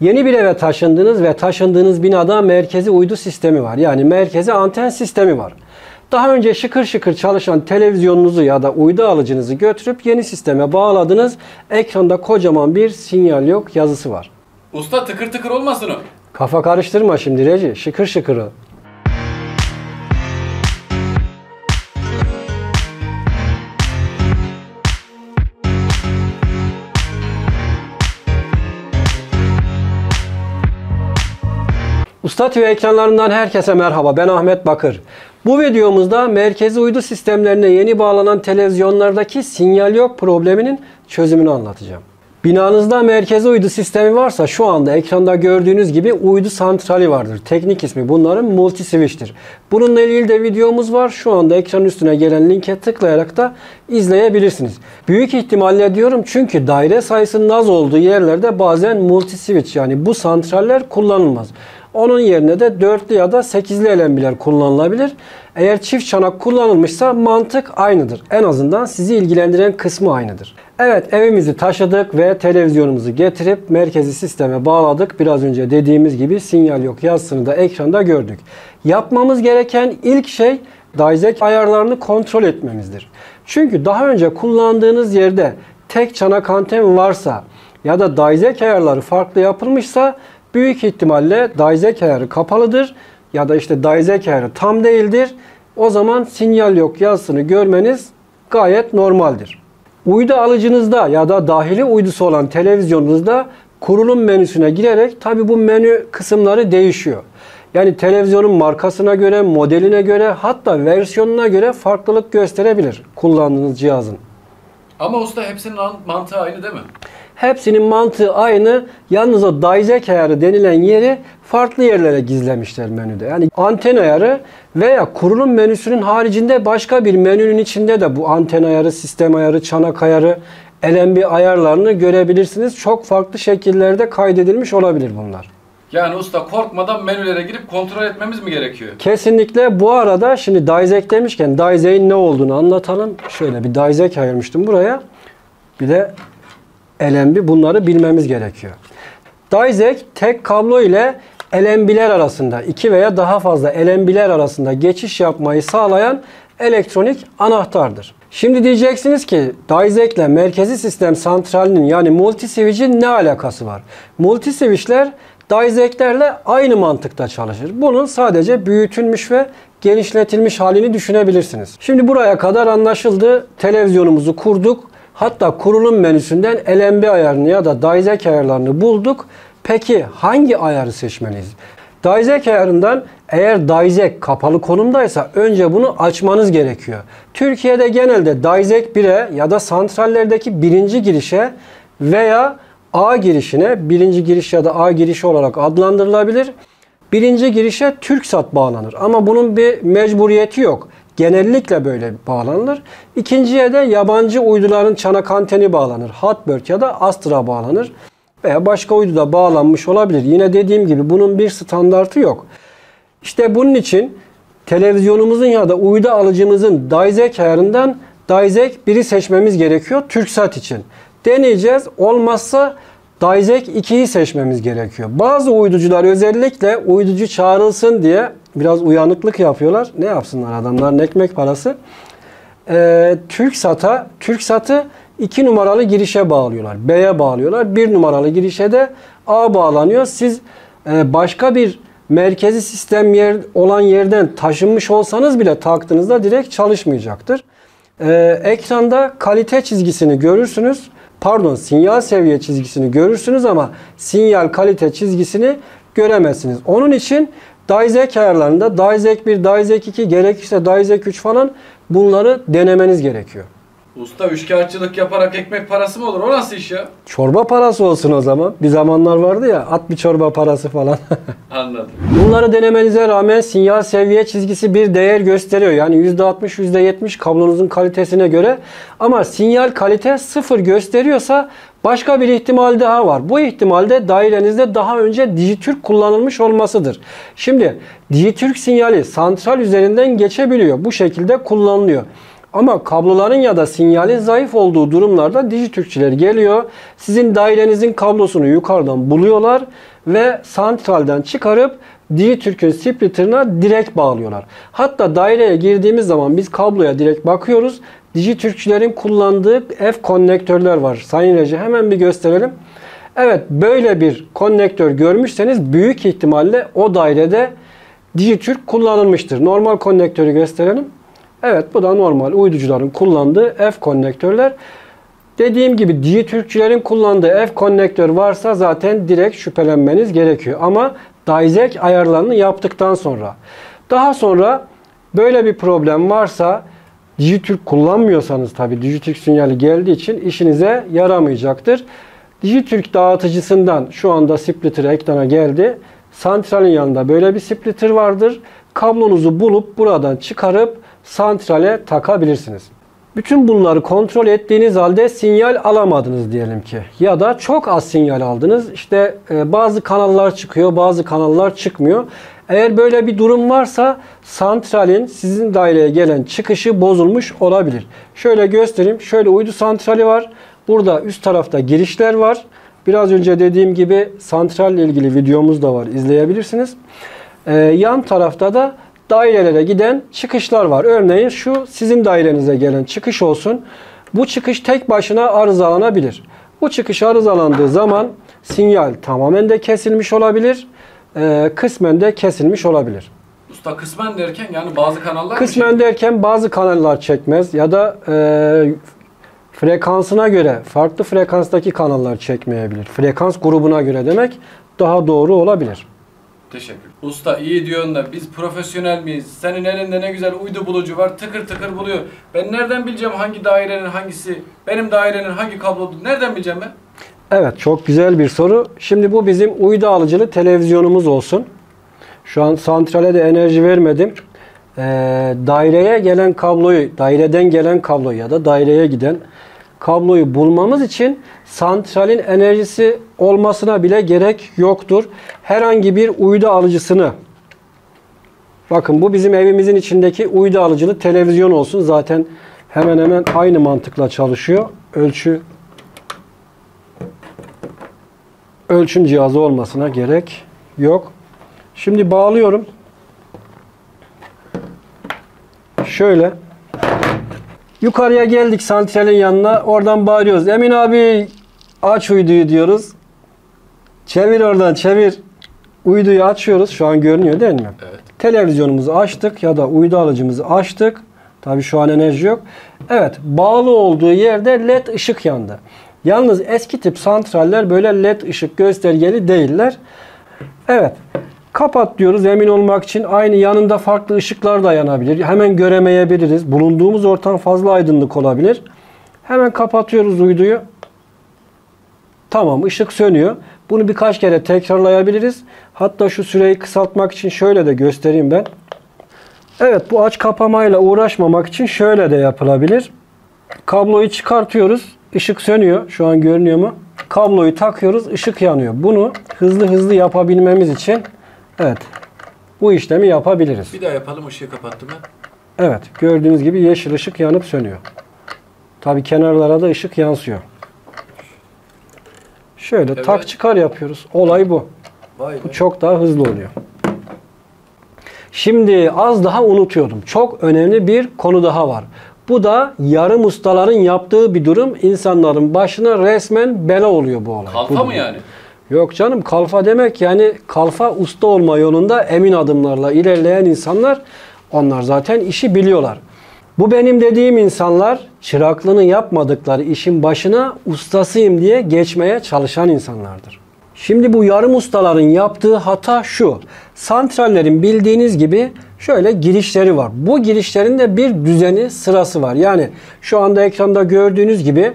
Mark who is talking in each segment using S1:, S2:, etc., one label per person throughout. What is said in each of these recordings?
S1: Yeni bir eve taşındınız ve taşındığınız binada merkezi uydu sistemi var. Yani merkezi anten sistemi var. Daha önce şıkır şıkır çalışan televizyonunuzu ya da uydu alıcınızı götürüp yeni sisteme bağladınız. Ekranda kocaman bir sinyal yok yazısı var.
S2: Usta tıkır tıkır olmasın o.
S1: Kafa karıştırma şimdi Reci. Şıkır şıkırı. Usta TV ekranlarından herkese merhaba. Ben Ahmet Bakır. Bu videomuzda merkezi uydu sistemlerine yeni bağlanan televizyonlardaki sinyal yok probleminin çözümünü anlatacağım. Binanızda merkezi uydu sistemi varsa şu anda ekranda gördüğünüz gibi uydu santrali vardır. Teknik ismi bunların multi switch'tir. Bununla ilgili de videomuz var. Şu anda ekran üstüne gelen linke tıklayarak da izleyebilirsiniz. Büyük ihtimalle diyorum çünkü daire sayısının az olduğu yerlerde bazen multi switch yani bu santraller kullanılmaz. Onun yerine de dörtlü ya da sekizli elembiler kullanılabilir. Eğer çift çanak kullanılmışsa mantık aynıdır. En azından sizi ilgilendiren kısmı aynıdır. Evet evimizi taşıdık ve televizyonumuzu getirip merkezi sisteme bağladık. Biraz önce dediğimiz gibi sinyal yok yazısını da ekranda gördük. Yapmamız gereken ilk şey Dayzek ayarlarını kontrol etmemizdir. Çünkü daha önce kullandığınız yerde tek çanak anten varsa ya da Dayzek ayarları farklı yapılmışsa büyük ihtimalle Dayzek ayarı kapalıdır ya da işte Dayzek ayarı tam değildir. O zaman sinyal yok yazısını görmeniz gayet normaldir. Uydu alıcınızda ya da dahili uydusu olan televizyonunuzda kurulum menüsüne girerek tabi bu menü kısımları değişiyor. Yani televizyonun markasına göre, modeline göre hatta versiyonuna göre farklılık gösterebilir kullandığınız cihazın.
S2: Ama usta hepsinin an- mantığı aynı değil mi?
S1: Hepsinin mantığı aynı. Yalnız o Dayzek ayarı denilen yeri farklı yerlere gizlemişler menüde. Yani anten ayarı veya kurulum menüsünün haricinde başka bir menünün içinde de bu anten ayarı, sistem ayarı, çanak ayarı, LNB ayarlarını görebilirsiniz. Çok farklı şekillerde kaydedilmiş olabilir bunlar.
S2: Yani usta korkmadan menülere girip kontrol etmemiz mi gerekiyor?
S1: Kesinlikle bu arada şimdi Dayzek demişken Dayzek'in ne olduğunu anlatalım. Şöyle bir Dayzek ayırmıştım buraya. Bir de LNB bunları bilmemiz gerekiyor. Dayzek tek kablo ile LNB'ler arasında iki veya daha fazla LNB'ler arasında geçiş yapmayı sağlayan elektronik anahtardır. Şimdi diyeceksiniz ki Dayzek ile merkezi sistem santralinin yani multi switch'in ne alakası var? Multi switch'ler Dayzek'lerle aynı mantıkta çalışır. Bunun sadece büyütülmüş ve genişletilmiş halini düşünebilirsiniz. Şimdi buraya kadar anlaşıldı. Televizyonumuzu kurduk. Hatta kurulum menüsünden LNB ayarını ya da Dayzek ayarlarını bulduk. Peki hangi ayarı seçmeliyiz? Dayzek ayarından eğer Dayzek kapalı konumdaysa önce bunu açmanız gerekiyor. Türkiye'de genelde Dayzek 1'e ya da santrallerdeki birinci girişe veya A girişine birinci giriş ya da A girişi olarak adlandırılabilir. Birinci girişe TürkSat bağlanır ama bunun bir mecburiyeti yok. Genellikle böyle bağlanır. İkinciye de yabancı uyduların çanak anteni bağlanır. Hotbird ya da Astra bağlanır. Veya başka uydu da bağlanmış olabilir. Yine dediğim gibi bunun bir standartı yok. İşte bunun için televizyonumuzun ya da uydu alıcımızın Dayzek ayarından Dayzek 1'i seçmemiz gerekiyor TürkSat için. Deneyeceğiz. Olmazsa Dayzek 2'yi seçmemiz gerekiyor. Bazı uyducular özellikle uyducu çağrılsın diye biraz uyanıklık yapıyorlar. Ne yapsınlar adamların ekmek parası. Ee, TürkSat'a TürkSat'ı 2 numaralı girişe bağlıyorlar. B'ye bağlıyorlar. 1 numaralı girişe de A bağlanıyor. Siz e, başka bir merkezi sistem yer olan yerden taşınmış olsanız bile taktığınızda direkt çalışmayacaktır. Ee, ekranda kalite çizgisini görürsünüz. Pardon sinyal seviye çizgisini görürsünüz ama sinyal kalite çizgisini göremezsiniz. Onun için Dayzek ayarlarında Dayzek 1, Dayzek 2 gerekirse Dayzek 3 falan bunları denemeniz gerekiyor.
S2: Usta üçkağıtçılık yaparak ekmek parası mı olur? O nasıl iş ya?
S1: Çorba parası olsun o zaman. Bir zamanlar vardı ya at bir çorba parası falan.
S2: Anladım.
S1: Bunları denemenize rağmen sinyal seviye çizgisi bir değer gösteriyor. Yani %60, %70 kablonuzun kalitesine göre. Ama sinyal kalite sıfır gösteriyorsa başka bir ihtimal daha var. Bu ihtimalde dairenizde daha önce Dijitürk kullanılmış olmasıdır. Şimdi Dijitürk sinyali santral üzerinden geçebiliyor. Bu şekilde kullanılıyor. Ama kabloların ya da sinyalin zayıf olduğu durumlarda Dijitürkçüler geliyor. Sizin dairenizin kablosunu yukarıdan buluyorlar ve santralden çıkarıp Dijitürk'ün splitter'ına direkt bağlıyorlar. Hatta daireye girdiğimiz zaman biz kabloya direkt bakıyoruz. Dijitürkçülerin kullandığı F konnektörler var. Sayın Reji hemen bir gösterelim. Evet böyle bir konnektör görmüşseniz büyük ihtimalle o dairede Dijitürk kullanılmıştır. Normal konnektörü gösterelim. Evet bu da normal uyducuların kullandığı F konnektörler. Dediğim gibi Dijitürkçülerin kullandığı F konnektör varsa zaten direkt şüphelenmeniz gerekiyor. Ama Dizek ayarlarını yaptıktan sonra. Daha sonra böyle bir problem varsa Dijitürk kullanmıyorsanız tabi Dijitürk sinyali geldiği için işinize yaramayacaktır. Dijitürk dağıtıcısından şu anda splitter ekrana geldi. Santralin yanında böyle bir splitter vardır. Kablonuzu bulup buradan çıkarıp santrale takabilirsiniz. Bütün bunları kontrol ettiğiniz halde sinyal alamadınız diyelim ki. Ya da çok az sinyal aldınız. İşte e, bazı kanallar çıkıyor, bazı kanallar çıkmıyor. Eğer böyle bir durum varsa santralin sizin daireye gelen çıkışı bozulmuş olabilir. Şöyle göstereyim. Şöyle uydu santrali var. Burada üst tarafta girişler var. Biraz önce dediğim gibi santral ile ilgili videomuz da var. İzleyebilirsiniz. Ee, yan tarafta da dairelere giden çıkışlar var. Örneğin şu sizin dairenize gelen çıkış olsun. Bu çıkış tek başına arızalanabilir. Bu çıkış arızalandığı zaman sinyal tamamen de kesilmiş olabilir. E, kısmen de kesilmiş olabilir.
S2: Usta kısmen derken yani bazı kanallar
S1: Kısmen derken bazı kanallar çekmez ya da e, frekansına göre farklı frekanstaki kanallar çekmeyebilir. Frekans grubuna göre demek daha doğru olabilir.
S2: Teşekkür. Usta iyi diyorsun da biz profesyonel miyiz? Senin elinde ne güzel uydu bulucu var tıkır tıkır buluyor. Ben nereden bileceğim hangi dairenin hangisi? Benim dairenin hangi kablo? Nereden bileceğim ben?
S1: Evet çok güzel bir soru. Şimdi bu bizim uydu alıcılı televizyonumuz olsun. Şu an santrale de enerji vermedim. Ee, daireye gelen kabloyu, daireden gelen kabloyu ya da daireye giden kabloyu bulmamız için santralin enerjisi olmasına bile gerek yoktur. Herhangi bir uydu alıcısını Bakın bu bizim evimizin içindeki uydu alıcılı televizyon olsun. Zaten hemen hemen aynı mantıkla çalışıyor. Ölçü ölçüm cihazı olmasına gerek yok. Şimdi bağlıyorum. Şöyle. Yukarıya geldik santralin yanına. Oradan bağırıyoruz. Emin abi aç uyduyu diyoruz. Çevir oradan çevir. Uyduyu açıyoruz. Şu an görünüyor değil mi?
S2: Evet.
S1: Televizyonumuzu açtık ya da uydu alıcımızı açtık. Tabii şu an enerji yok. Evet, bağlı olduğu yerde led ışık yandı. Yalnız eski tip santraller böyle led ışık göstergeli değiller. Evet. Kapat diyoruz emin olmak için. Aynı yanında farklı ışıklar da yanabilir. Hemen göremeyebiliriz. Bulunduğumuz ortam fazla aydınlık olabilir. Hemen kapatıyoruz uyduyu. Tamam ışık sönüyor. Bunu birkaç kere tekrarlayabiliriz. Hatta şu süreyi kısaltmak için şöyle de göstereyim ben. Evet bu aç kapamayla uğraşmamak için şöyle de yapılabilir. Kabloyu çıkartıyoruz. Işık sönüyor. Şu an görünüyor mu? Kabloyu takıyoruz. ışık yanıyor. Bunu hızlı hızlı yapabilmemiz için evet bu işlemi yapabiliriz.
S2: Bir daha yapalım ışığı kapattım ben.
S1: Evet gördüğünüz gibi yeşil ışık yanıp sönüyor. Tabi kenarlara da ışık yansıyor. Şöyle
S2: Evet.
S1: tak çıkar yapıyoruz. Olay bu.
S2: Vay be.
S1: Bu çok daha hızlı oluyor. Şimdi az daha unutuyordum. Çok önemli bir konu daha var. Bu da yarım ustaların yaptığı bir durum. İnsanların başına resmen bela oluyor bu olay.
S2: Kalfa
S1: Bu
S2: mı
S1: durum.
S2: yani?
S1: Yok canım kalfa demek yani kalfa usta olma yolunda emin adımlarla ilerleyen insanlar onlar zaten işi biliyorlar. Bu benim dediğim insanlar çıraklığını yapmadıkları işin başına ustasıyım diye geçmeye çalışan insanlardır. Şimdi bu yarım ustaların yaptığı hata şu. Santrallerin bildiğiniz gibi şöyle girişleri var. Bu girişlerin de bir düzeni, sırası var. Yani şu anda ekranda gördüğünüz gibi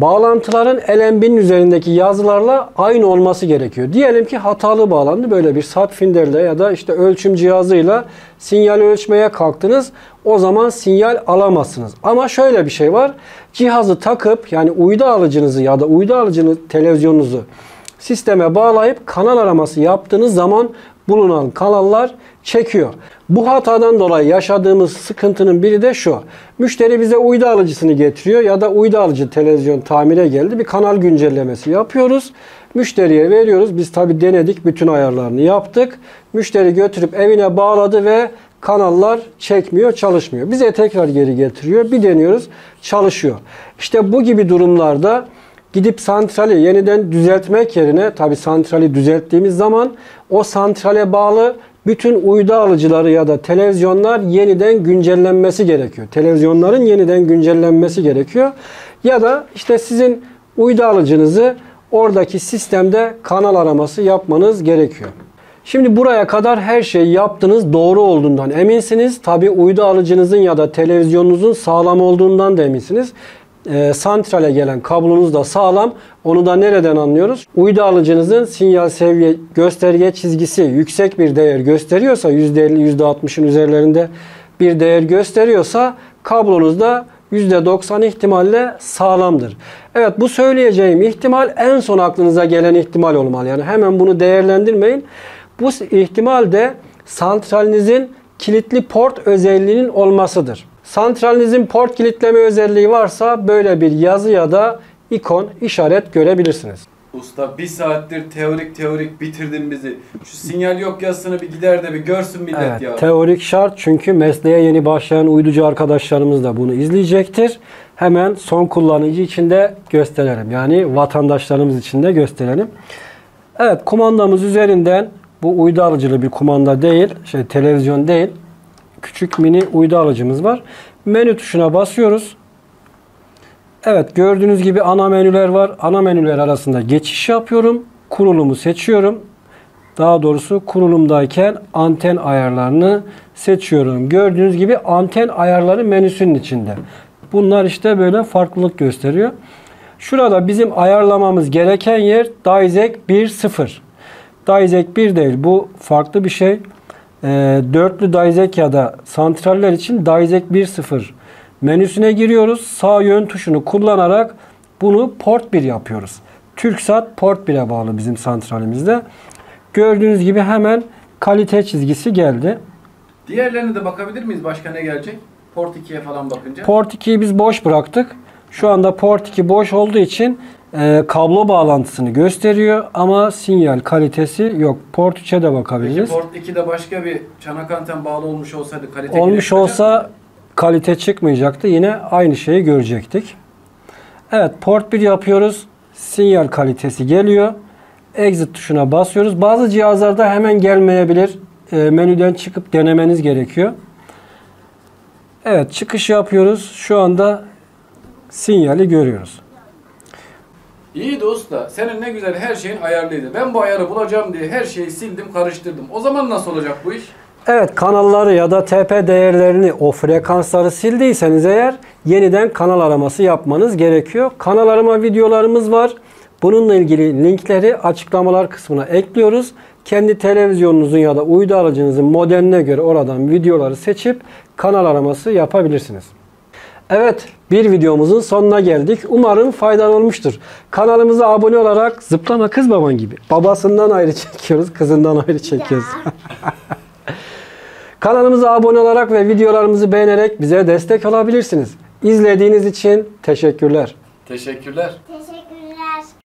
S1: Bağlantıların LNB'nin üzerindeki yazılarla aynı olması gerekiyor. Diyelim ki hatalı bağlandı. Böyle bir sat finderle ya da işte ölçüm cihazıyla sinyal ölçmeye kalktınız. O zaman sinyal alamazsınız. Ama şöyle bir şey var. Cihazı takıp yani uydu alıcınızı ya da uydu alıcınız televizyonunuzu sisteme bağlayıp kanal araması yaptığınız zaman bulunan kanallar çekiyor. Bu hatadan dolayı yaşadığımız sıkıntının biri de şu. Müşteri bize uydu alıcısını getiriyor ya da uydu alıcı televizyon tamire geldi. Bir kanal güncellemesi yapıyoruz. Müşteriye veriyoruz. Biz tabi denedik. Bütün ayarlarını yaptık. Müşteri götürüp evine bağladı ve kanallar çekmiyor, çalışmıyor. Bize tekrar geri getiriyor. Bir deniyoruz, çalışıyor. İşte bu gibi durumlarda gidip santrali yeniden düzeltmek yerine tabi santrali düzelttiğimiz zaman o santrale bağlı bütün uydu alıcıları ya da televizyonlar yeniden güncellenmesi gerekiyor. Televizyonların yeniden güncellenmesi gerekiyor. Ya da işte sizin uydu alıcınızı oradaki sistemde kanal araması yapmanız gerekiyor. Şimdi buraya kadar her şeyi yaptınız doğru olduğundan eminsiniz. Tabi uydu alıcınızın ya da televizyonunuzun sağlam olduğundan da eminsiniz. E, santrale gelen kablonuz da sağlam. Onu da nereden anlıyoruz? Uydu alıcınızın sinyal seviye gösterge çizgisi yüksek bir değer gösteriyorsa %50 %60'ın üzerlerinde bir değer gösteriyorsa kablonuz da %90 ihtimalle sağlamdır. Evet bu söyleyeceğim ihtimal en son aklınıza gelen ihtimal olmalı. Yani hemen bunu değerlendirmeyin. Bu ihtimal de santralinizin kilitli port özelliğinin olmasıdır. Santralinizin port kilitleme özelliği varsa böyle bir yazı ya da ikon, işaret görebilirsiniz.
S2: Usta bir saattir teorik teorik bitirdin bizi. Şu sinyal yok yazısını bir gider de bir görsün millet
S1: Evet,
S2: ya.
S1: teorik şart çünkü mesleğe yeni başlayan uyducu arkadaşlarımız da bunu izleyecektir. Hemen son kullanıcı için de gösterelim. Yani vatandaşlarımız için de gösterelim. Evet, kumandamız üzerinden bu uydu alıcılı bir kumanda değil, şey televizyon değil. Küçük mini uydu alıcımız var. Menü tuşuna basıyoruz. Evet gördüğünüz gibi ana menüler var. Ana menüler arasında geçiş yapıyorum. Kurulumu seçiyorum. Daha doğrusu kurulumdayken anten ayarlarını seçiyorum. Gördüğünüz gibi anten ayarları menüsünün içinde. Bunlar işte böyle farklılık gösteriyor. Şurada bizim ayarlamamız gereken yer Dizec 1.0. Dizec 1 değil. Bu farklı bir şey. E, dörtlü Dizec ya da santraller için Dizec 1.0 menüsüne giriyoruz. Sağ yön tuşunu kullanarak bunu port 1 yapıyoruz. TürkSat port 1'e bağlı bizim santralimizde. Gördüğünüz gibi hemen kalite çizgisi geldi.
S2: Diğerlerine de bakabilir miyiz? Başka ne gelecek? Port 2'ye falan bakınca.
S1: Port 2'yi biz boş bıraktık. Şu anda port 2 boş olduğu için e, kablo bağlantısını gösteriyor ama sinyal kalitesi yok. Port 3'e de
S2: Peki
S1: bakabiliriz.
S2: port 2'de başka bir çanak anten bağlı olmuş olsaydı kalite
S1: Olmuş olsa
S2: mıydı?
S1: kalite çıkmayacaktı. Yine aynı şeyi görecektik. Evet port 1 yapıyoruz. Sinyal kalitesi geliyor. Exit tuşuna basıyoruz. Bazı cihazlarda hemen gelmeyebilir. E, menüden çıkıp denemeniz gerekiyor. Evet çıkış yapıyoruz. Şu anda sinyali görüyoruz.
S2: İyi de usta. Senin ne güzel her şeyin ayarlıydı. Ben bu ayarı bulacağım diye her şeyi sildim karıştırdım. O zaman nasıl olacak bu iş?
S1: Evet kanalları ya da TP değerlerini o frekansları sildiyseniz eğer yeniden kanal araması yapmanız gerekiyor. Kanal arama videolarımız var. Bununla ilgili linkleri açıklamalar kısmına ekliyoruz. Kendi televizyonunuzun ya da uydu aracınızın modeline göre oradan videoları seçip kanal araması yapabilirsiniz. Evet, bir videomuzun sonuna geldik. Umarım faydalı olmuştur. Kanalımıza abone olarak zıplama kız baban gibi. Babasından ayrı çekiyoruz, kızından ayrı çekiyoruz. Kanalımıza abone olarak ve videolarımızı beğenerek bize destek olabilirsiniz. İzlediğiniz için teşekkürler.
S2: Teşekkürler.
S3: Teşekkür